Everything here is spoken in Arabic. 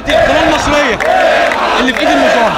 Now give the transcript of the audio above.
دلوقتي القناه المصريه اللي في ايد الوزاره